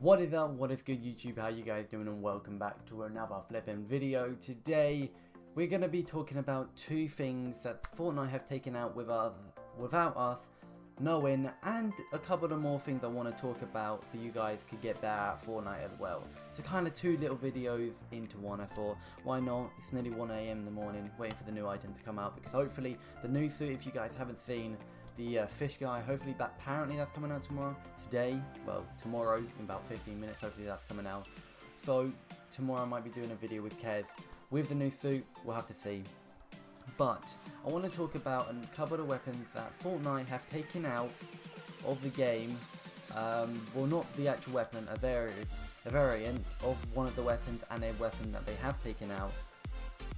What is up, what is good YouTube, how you guys doing? And welcome back to another flipping video. Today, we're going to be talking about two things that Fortnite have taken out with us, without us knowing and a couple of more things I want to talk about so you guys could get better at Fortnite as well. So kind of two little videos into one I thought, why not, it's nearly 1am in the morning waiting for the new item to come out because hopefully the new suit if you guys haven't seen the uh, fish guy. Hopefully that apparently that's coming out tomorrow. Today, well, tomorrow in about 15 minutes. Hopefully that's coming out. So tomorrow I might be doing a video with Kez with the new suit. We'll have to see. But I want to talk about a couple of weapons that Fortnite have taken out of the game. Um, well, not the actual weapon, a, vari a variant of one of the weapons and a weapon that they have taken out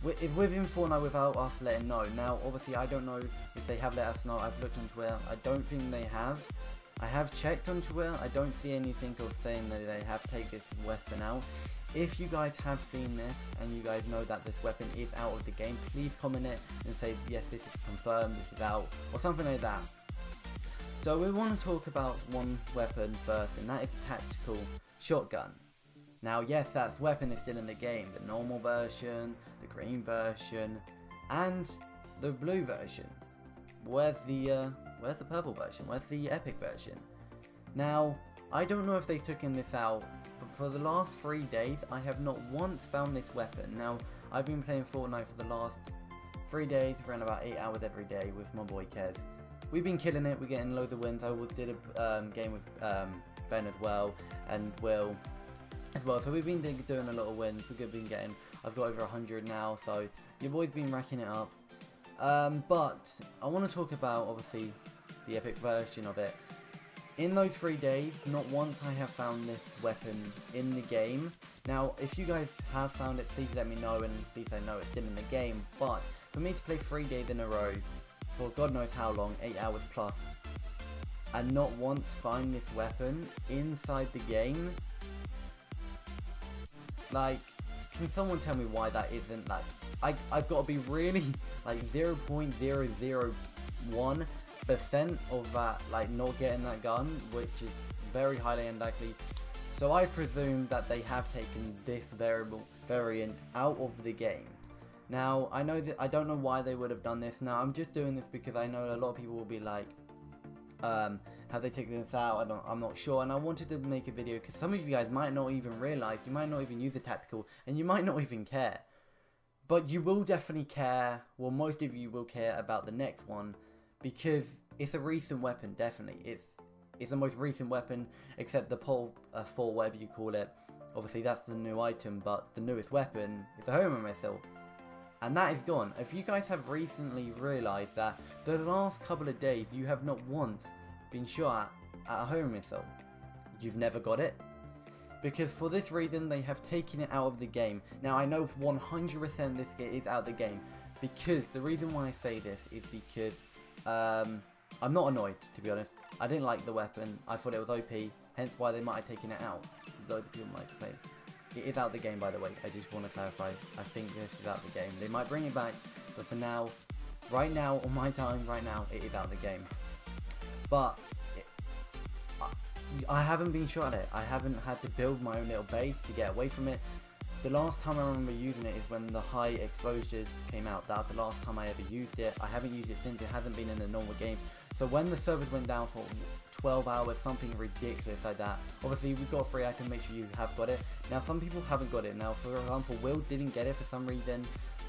within Fortnite without us letting know. Now, obviously, I don't know if they have let us know. I've looked on Twitter. I don't think they have. I have checked on Twitter. I don't see anything of saying that they have taken this weapon out. If you guys have seen this and you guys know that this weapon is out of the game, please comment it and say, yes, this is confirmed, this is out, or something like that. So we want to talk about one weapon first, and that is tactical shotgun. Now yes, that weapon is still in the game, the normal version, the green version, and the blue version. Where's the, uh, where's the purple version? Where's the epic version? Now, I don't know if they've taken this out, but for the last three days, I have not once found this weapon. Now, I've been playing Fortnite for the last three days, around about eight hours every day with my boy Kez. We've been killing it, we're getting loads of wins. I did a um, game with um, Ben as well, and Will as well. So we've been doing a lot of wins. We've been getting, I've got over 100 now, so your boy's been racking it up. Um, but I want to talk about, obviously, the epic version of it. In those three days, not once I have found this weapon in the game. Now, if you guys have found it, please let me know, and please let me know it's still in the game. But, for me to play three days in a row, for God knows how long, 8 hours plus, and not once find this weapon inside the game like, can someone tell me why that isn't, like, I, I've got to be really, like, 0.001% of that, like, not getting that gun, which is very highly unlikely. So I presume that they have taken this variable variant out of the game. Now, I know that I don't know why they would have done this. Now, I'm just doing this because I know a lot of people will be like, um, have they taken this out? I don't, I'm not sure. And I wanted to make a video because some of you guys might not even realize, you might not even use the tactical, and you might not even care. But you will definitely care, well most of you will care about the next one because it's a recent weapon, definitely. It's it's the most recent weapon except the pole uh, 4, whatever you call it. Obviously that's the new item, but the newest weapon is the homing missile. And that is gone. If you guys have recently realised that the last couple of days you have not once been shot at a home missile. You've never got it. Because for this reason, they have taken it out of the game. Now, I know 100% this is out of the game. Because, the reason why I say this is because um, I'm not annoyed, to be honest. I didn't like the weapon. I thought it was OP, hence why they might have taken it out. Of people might played. It is out the game, by the way. I just want to clarify. I think this is out the game. They might bring it back, but for now, right now, on my time, right now, it is out the game. But I, haven't been shot at it. I haven't had to build my own little base to get away from it. The last time I remember using it is when the High Explosives came out. That was the last time I ever used it. I haven't used it since. It hasn't been in a normal game. So when the servers went down for 12 hours, something ridiculous like that. Obviously, we've got free. I can make sure you have got it. Now, some people haven't got it. Now, for example, Will didn't get it for some reason.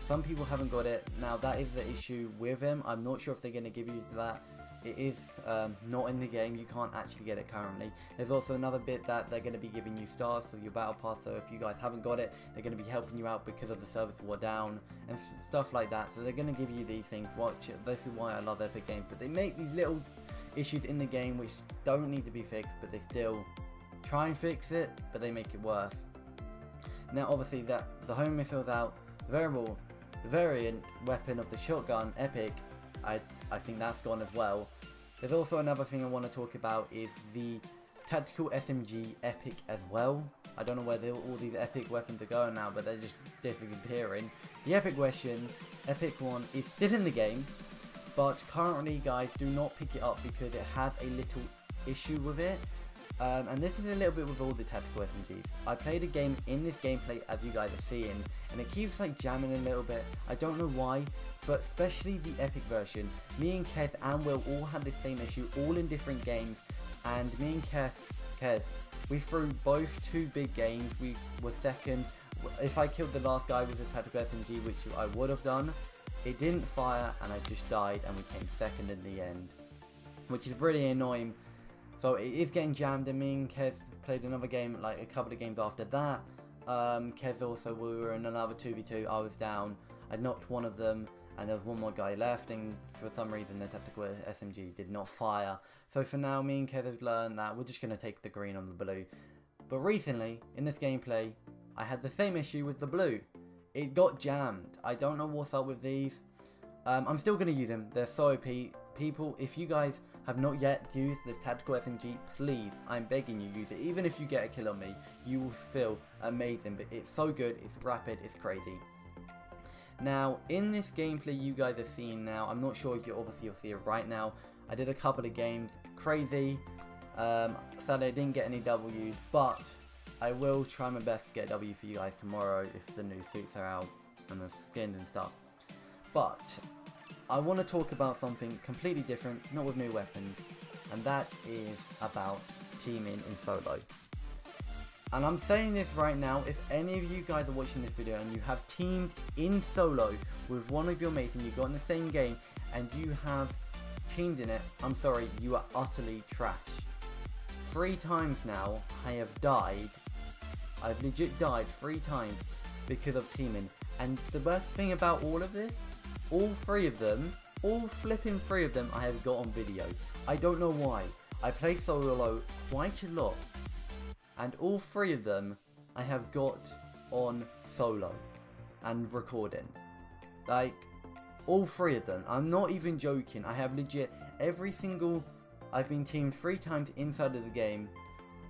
Some people haven't got it. Now, that is the issue with him. I'm not sure if they're going to give you that it is um, not in the game, you can't actually get it currently. There's also another bit that they're going to be giving you stars for your battle pass, so if you guys haven't got it, they're going to be helping you out because of the service war down and stuff like that. So they're going to give you these things. Watch. This is why I love Epic Games, but they make these little issues in the game which don't need to be fixed, but they still try and fix it, but they make it worse. Now obviously that the home missile's out, variable, variant weapon of the shotgun, Epic, I, I think that's gone as well. There's also another thing I want to talk about is the Tactical SMG Epic as well. I don't know where all these epic weapons are going now, but they're just disappearing. The epic version, Epic one, is still in the game, but currently guys do not pick it up because it has a little issue with it. Um, and this is a little bit with all the tactical SMGs. I played a game in this gameplay as you guys are seeing, and it keeps like jamming a little bit. I don't know why, but especially the Epic version. Me and Kez and Will all had the same issue, all in different games, and me and Kez, Kez, we threw both two big games. We were second. If I killed the last guy with a tactical SMG, which I would have done, it didn't fire, and I just died, and we came second in the end, which is really annoying so it is getting jammed and me and Kez played another game like a couple of games after that. Um, Kez also, we were in another 2v2, I was down, I knocked one of them and there was one more guy left and for some reason the tactical SMG did not fire. So for now me and Kez have learned that we're just going to take the green on the blue. But recently, in this gameplay, I had the same issue with the blue. It got jammed. I don't know what's up with these. Um, I'm still going to use them. They're so OP. People, if you guys have not yet used this tactical SMG, please, I'm begging you, use it. Even if you get a kill on me, you will feel amazing. But it's so good, it's rapid, it's crazy. Now, in this gameplay you guys are seeing now, I'm not sure if you obviously you'll see it right now. I did a couple of games, crazy. Um, sadly, I didn't get any W's, but I will try my best to get a W for you guys tomorrow if the new suits are out and the skins and stuff. But I want to talk about something completely different, not with new weapons, and that is about teaming in solo. And I'm saying this right now, if any of you guys are watching this video and you have teamed in solo with one of your mates and you got in the same game and you have teamed in it, I'm sorry, you are utterly trash. Three times now, I have died, I've legit died three times because of teaming. And the worst thing about all of this all three of them, all flipping three of them I have got on video. I don't know why. I play solo quite a lot. And all three of them I have got on solo and recording. Like, all three of them. I'm not even joking. I have legit every single... I've been teamed three times inside of the game.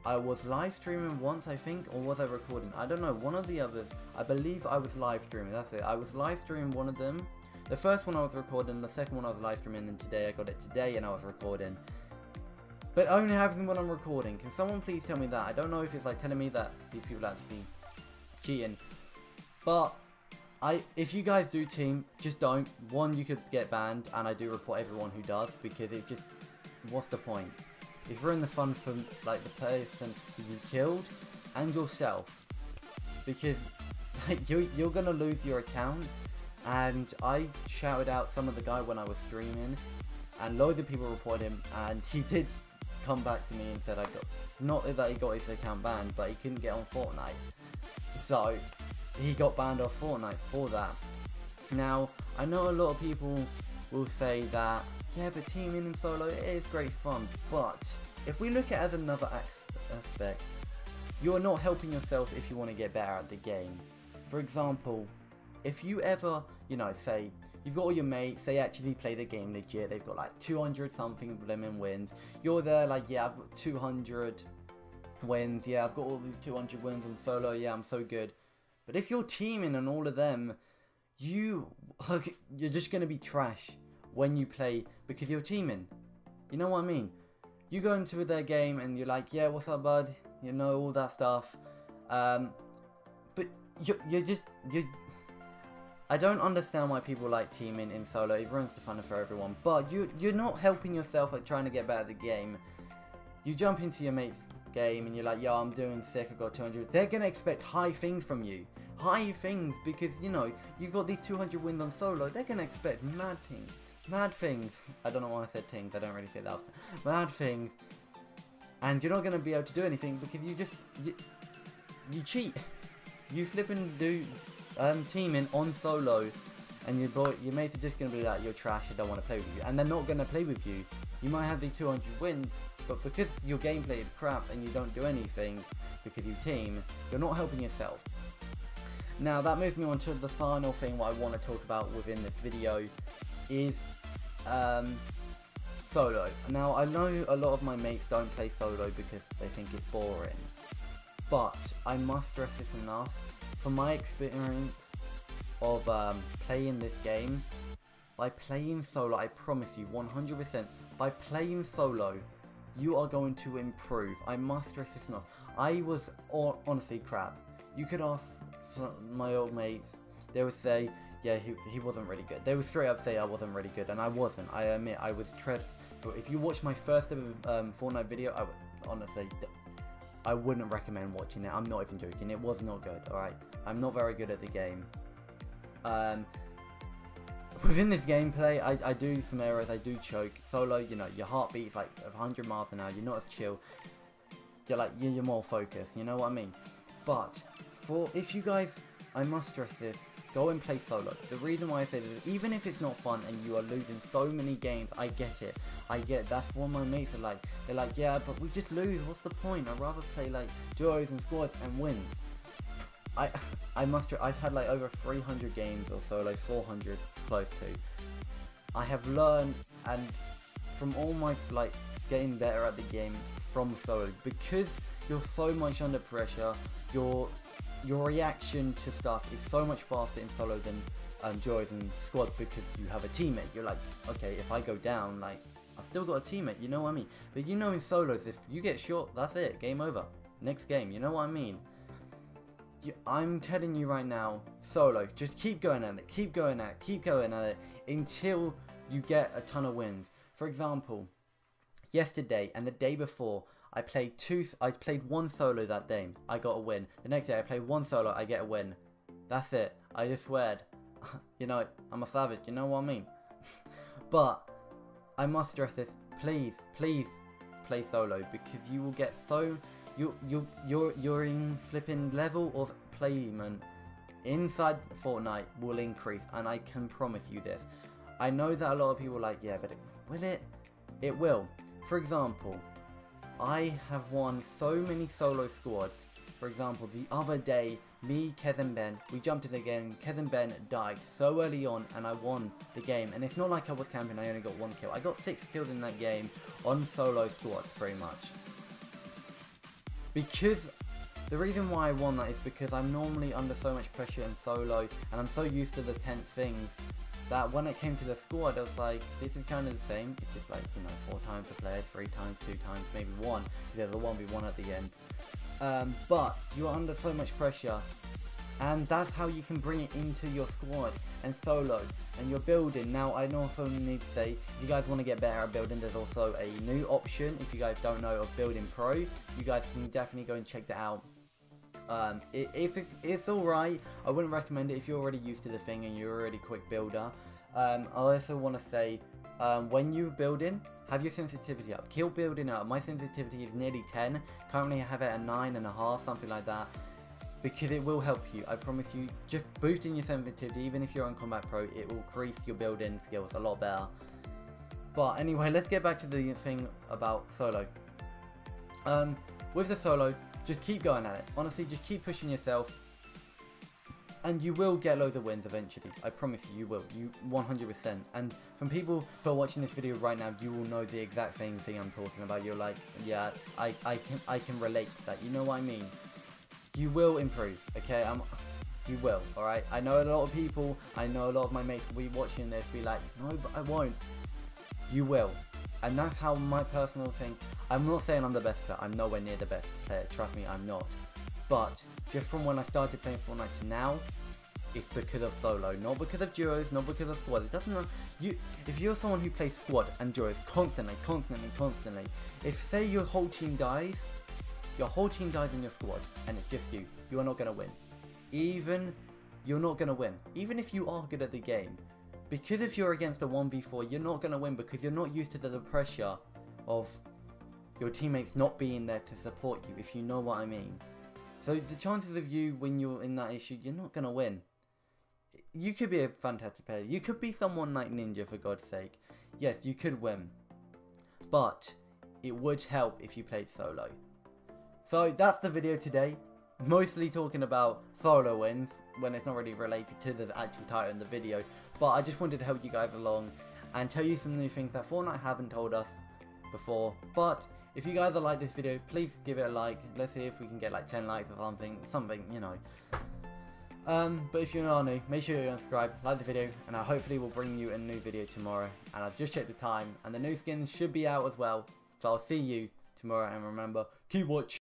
I was live streaming once, I think, or was I recording? I don't know. One of the others. I believe I was live streaming. That's it. I was live streaming one of them. The first one I was recording, the second one I was live streaming, and today I got it today and I was recording. But only happens when I'm recording. Can someone please tell me that? I don't know if it's like telling me that these people actually cheating. But I, if you guys do team, just don't. One, you could get banned, and I do report everyone who does because it's just, what's the point? It's ruined the fun for like the person you killed and yourself because like you you're gonna lose your account and I shouted out some of the guy when I was streaming, and loads of people reported him, and he did come back to me and said I got, not that he got his account banned, but he couldn't get on Fortnite. So, he got banned off Fortnite for that. Now, I know a lot of people will say that, yeah, but teaming in solo is great fun, but if we look at it as another aspect, you're not helping yourself if you want to get better at the game. For example, if you ever, you know, say you've got all your mates, they actually play the game legit, they've got like 200 something blooming wins. You're there like, yeah, I've got 200 wins, yeah, I've got all these 200 wins on solo, yeah, I'm so good. But if you're teaming on all of them, you, you're just going to be trash when you play because you're teaming. You know what I mean? You go into their game and you're like, yeah, what's up, bud? You know, all that stuff. Um, but you're, you're just, you're, I don't understand why people like teaming in solo. It ruins the fun for everyone. But you, you're not helping yourself like trying to get better at the game. You jump into your mate's game and you're like, yo, I'm doing sick. I got 200. They're going to expect high things from you. High things because, you know, you've got these 200 wins on solo. They're going to expect mad things. Mad things. I don't know why I said things. I don't really say that. Mad things. And you're not going to be able to do anything because you just... You, you cheat. You flip and do um, teaming on solo, and your boy, your mates are just gonna be like, "You're trash. I don't want to play with you," and they're not gonna play with you. You might have these 200 wins, but because your gameplay is crap and you don't do anything because you team, you're not helping yourself. Now that moves me on to the final thing what I want to talk about within this video is um, solo. Now I know a lot of my mates don't play solo because they think it's boring, but I must stress this enough from my experience of um, playing this game, by playing solo, I promise you 100%, by playing solo, you are going to improve. I must stress this enough. I was honestly crap. You could ask my old mates, they would say, yeah, he, he wasn't really good. They would straight up say I wasn't really good, and I wasn't. I admit, I was tread. If you watch my first ever um, Fortnite video, I would honestly, I wouldn't recommend watching it. I'm not even joking. It was not good. All right, I'm not very good at the game. Um, within this gameplay, I, I do some errors. I do choke. Solo, you know, your heartbeat's like 100 miles an hour. You're not as chill. You're like you're, more focused. You know what I mean? But for if you guys, I must stress this Go and play solo. The reason why I say this, even if it's not fun and you are losing so many games, I get it. I get. That's what my mates are like. They're like, yeah, but we just lose. What's the point? I'd rather play like duos and squads and win. I I must I've had like over 300 games or so, like 400 close to. I have learned and from all my like getting better at the game from solo because you're so much under pressure. You're your reaction to stuff is so much faster in solo than um, duos and squads because you have a teammate. You're like, okay, if I go down, like, I've still got a teammate, you know what I mean? But you know in solos, if you get short, that's it, game over. Next game, you know what I mean? I'm telling you right now, solo, just keep going at it, keep going at it, keep going at it until you get a ton of wins. For example, yesterday and the day before, I played two. I played one solo that day. I got a win. The next day I played one solo. I get a win. That's it. I just swear. you know, I'm a savage. You know what I mean? but I must stress this. Please, please play solo because you will get so you you you're you're in flipping level of playment inside Fortnite will increase, and I can promise you this. I know that a lot of people are like, yeah, but it, will it? It will. For example, I have won so many solo squads. For example, the other day, me, Kez and Ben, we jumped in again. Kez and Ben died so early on and I won the game. And it's not like I was camping, I only got one kill. I got six kills in that game on solo squads pretty much. Because the reason why I won that is because I'm normally under so much pressure in solo and I'm so used to the tense things that when it came to the squad, I was like, this is kind of the same. It's just like, you know, four times a player, three times, two times, maybe one. There's a 1v1 at the end. Um, but you're under so much pressure. And that's how you can bring it into your squad and solo and your building. Now, I also need to say, if you guys want to get better at building, there's also a new option. If you guys don't know of Building Pro, you guys can definitely go and check that out. Um, it, it's, it's alright. I wouldn't recommend it if you're already used to the thing and you're already a quick builder. Um, I also want to say, um, when you're building, have your sensitivity up. Keep building up. My sensitivity is nearly 10. Currently I have it at 9.5, something like that. Because it will help you. I promise you, just boosting your sensitivity, even if you're on Combat Pro, it will increase your building skills a lot better. But anyway, let's get back to the thing about solo. Um, with the solos, just keep going at it. Honestly, just keep pushing yourself. And you will get loads of wins eventually. I promise you, you will. You 100%. And from people who are watching this video right now, you will know the exact same thing I'm talking about. You're like, yeah, I, I can I can relate to that. You know what I mean? You will improve, okay? I'm, you will, alright? I know a lot of people, I know a lot of my mates will be watching this, be like, no, but I won't. You will. And that's how my personal thing, I'm not saying I'm the best player, I'm nowhere near the best player, trust me, I'm not. But, just from when I started playing Fortnite to now, it's because of solo, not because of duos, not because of squad. It doesn't matter. You, if you're someone who plays squad and duos constantly, constantly, constantly, if say your whole team dies, your whole team dies in your squad, and it's just you, you are not gonna win. Even you're not gonna win. Even if you are good at the game, because if you're against a 1v4, you're not going to win because you're not used to the pressure of your teammates not being there to support you, if you know what I mean. So the chances of you, when you're in that issue, you're not going to win. You could be a fantastic player. You could be someone like Ninja, for God's sake. Yes, you could win. But it would help if you played solo. So that's the video today. Mostly talking about solo wins, when it's not really related to the actual title in the video. But I just wanted to help you guys along and tell you some new things that Fortnite haven't told us before. But if you guys like this video, please give it a like. Let's see if we can get like 10 likes or something, something, you know. Um, but if you're not new, make sure you subscribe, like the video, and I hopefully will bring you a new video tomorrow. And I've just checked the time, and the new skins should be out as well So I'll see you tomorrow and remember, keep watching.